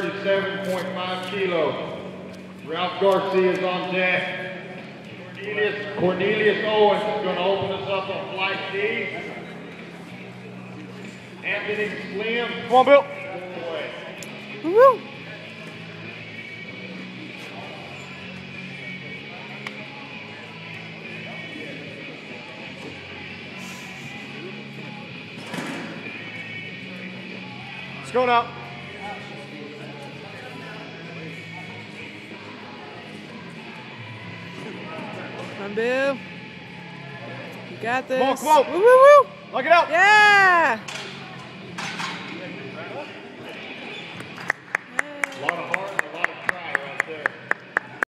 37.5 kilos. Ralph Garcia is on deck. Cornelius, Cornelius Owens is going to open us up on flight D. Anthony Slim. Come on, Bill. Woo! It's going out. Come on, Bill. You got this. Come on, come on. Woo, woo, woo. Lock it out. Yeah.